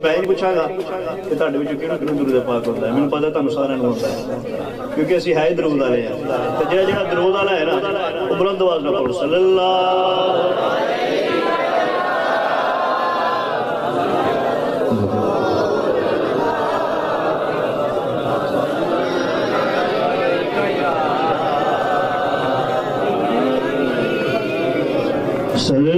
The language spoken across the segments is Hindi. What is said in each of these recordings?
ਮੈਂ ਇਹ ਪੁੱਛਾਂਗਾ ਕਿ ਤੁਹਾਡੇ ਵਿੱਚੋਂ ਕਿਹੜਾ ਕਿਹੜਾ ਦਰੂਦ ਪਾਕ ਹੁੰਦਾ ਹੈ ਮੈਨੂੰ ਪਤਾ ਤੁਹਾਨੂੰ ਸਾਰਿਆਂ ਨੂੰ ਹੁੰਦਾ ਹੈ ਕਿਉਂਕਿ ਅਸੀਂ ਹੈ ਦਰੂਦ ਵਾਲੇ ਆ ਤੇ ਜਿਹੜਾ ਜਿਹੜਾ ਦਰੂਦ ਵਾਲਾ ਹੈ ਨਾ ਉਹ ਬੁਲੰਦ ਆਵਾਜ਼ ਨਾਲ ਪੜੋ ਸੱਲੱਲਾਹ Salud.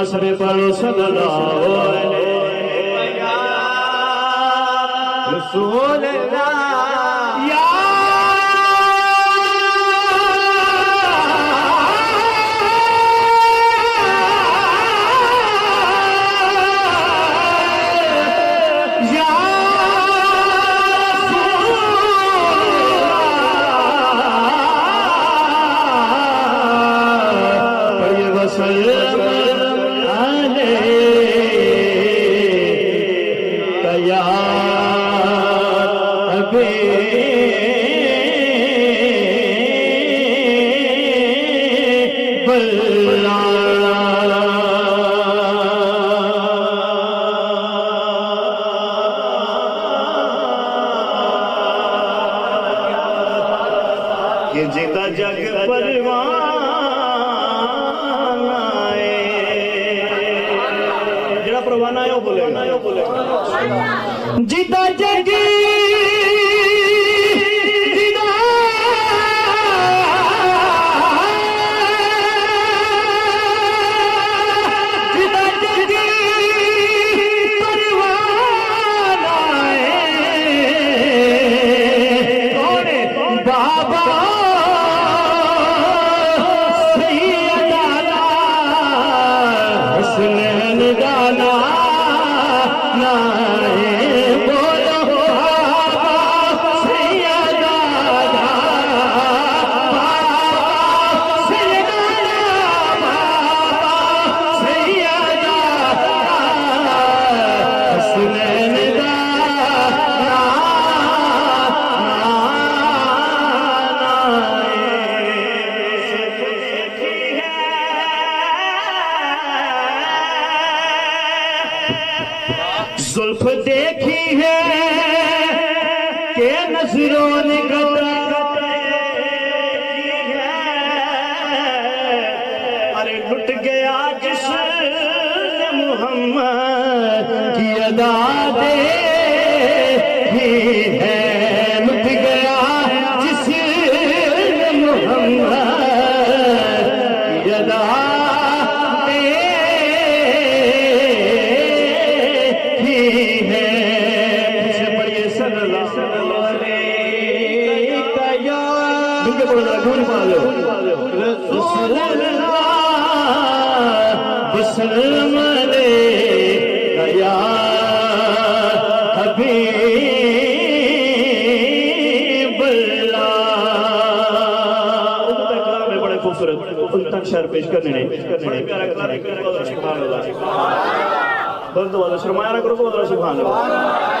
बरकत वास्ते पढ़ो सल्लल्लाहु अलैहि रसूल दीवाना परवाना है वो बोले जिदा ने अरे लुट गया जिस मोहम्मद की अदा दे उन तक कलाम में बड़े खूबसूरत उन तक शेर पेश करने ने। है। बंद वाला शर्माया करो वाला सुभान अल्लाह।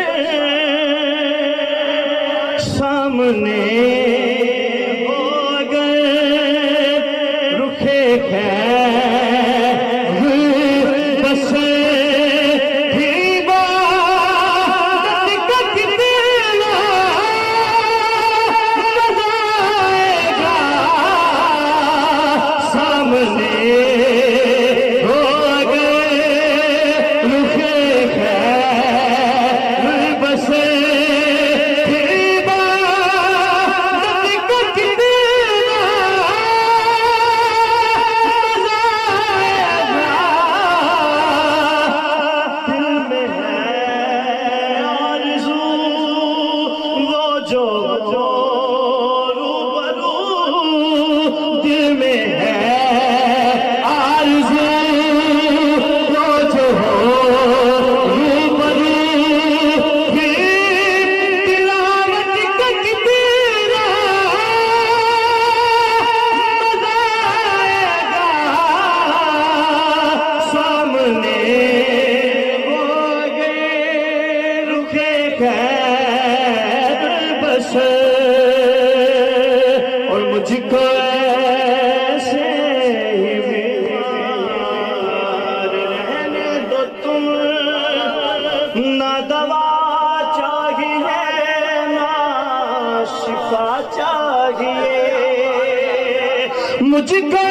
ने Chica.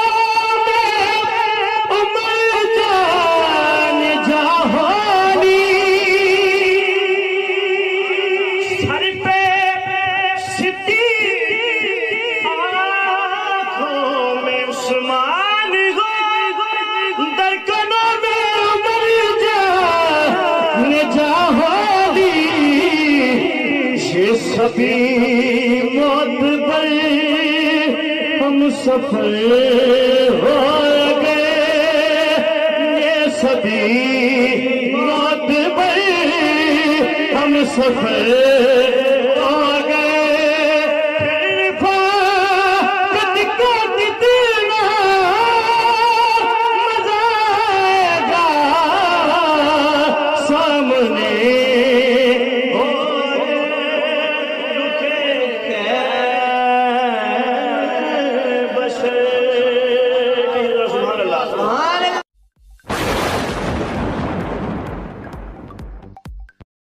सभी मौत पर हम सफल हो गए। ये सभी मौत पर हम सफल